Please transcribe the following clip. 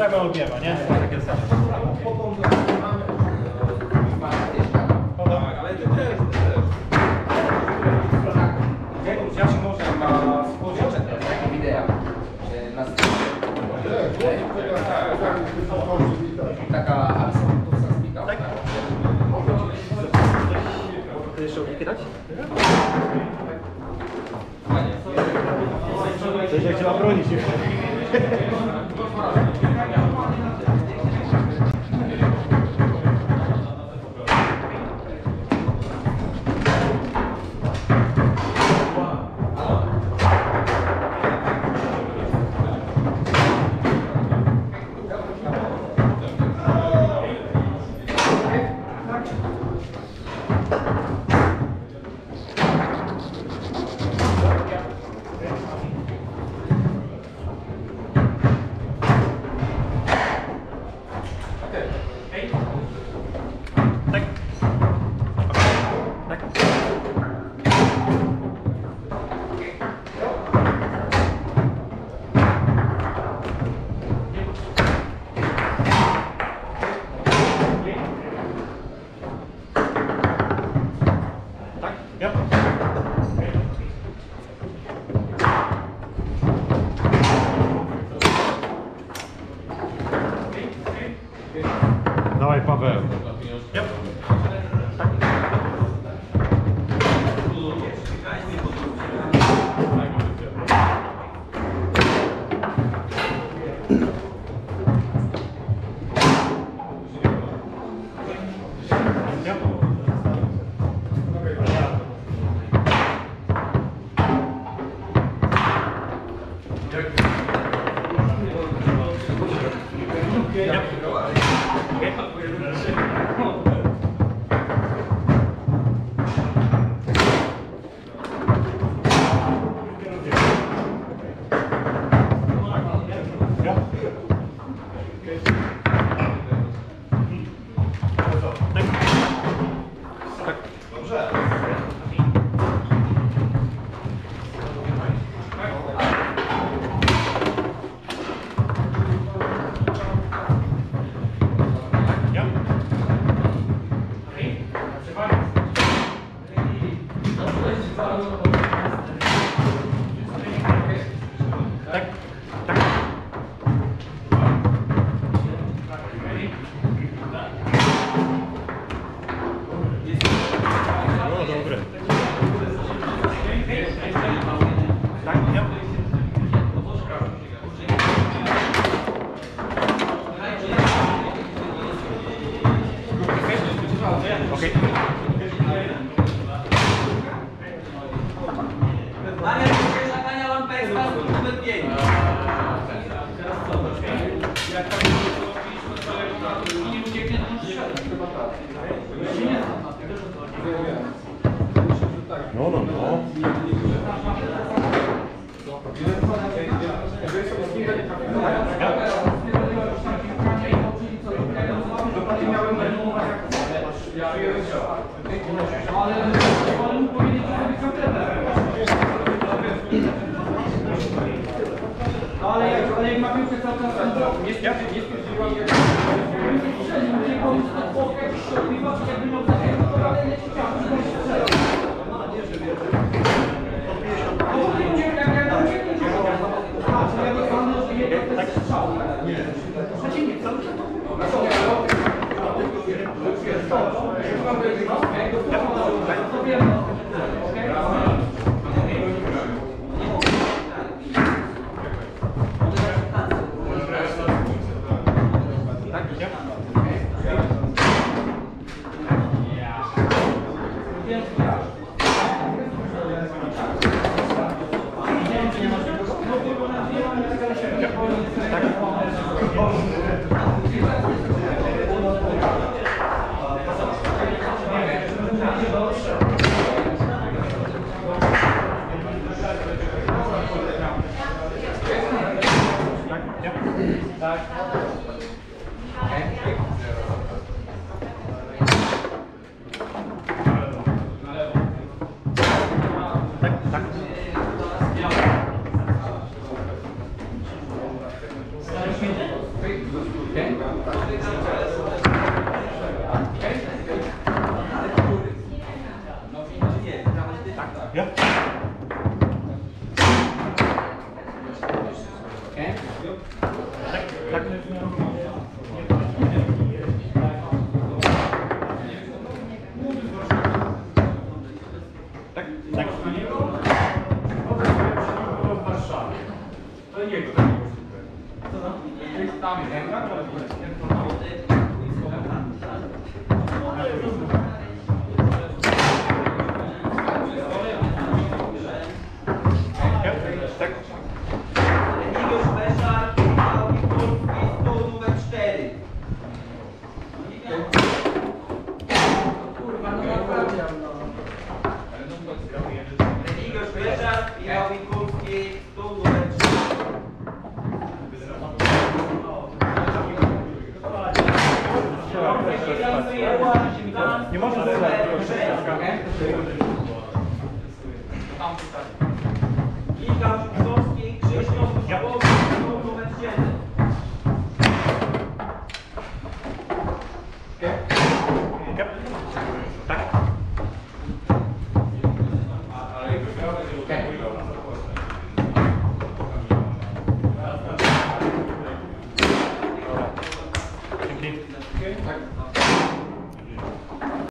prawa obiewa, nie? Tak jest. Ale ty też, ty też. Ja się może ma spożycie. Idea. że nas- Taka absolutusa spika. Tak? Ty jeszcze oblikę dać? To się chciała bronić Yep. 네. 네. Nie ucieknie, to strzelę. No, Есть, есть, есть. Yeah. Nie można